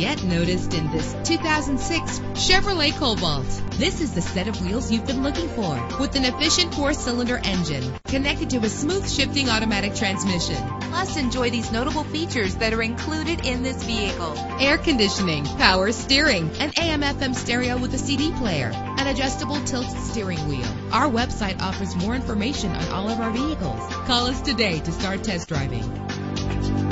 Get noticed in this 2006 Chevrolet Cobalt. This is the set of wheels you've been looking for with an efficient four-cylinder engine connected to a smooth shifting automatic transmission. Plus, enjoy these notable features that are included in this vehicle. Air conditioning, power steering, an AM-FM stereo with a CD player, an adjustable tilt steering wheel. Our website offers more information on all of our vehicles. Call us today to start test driving.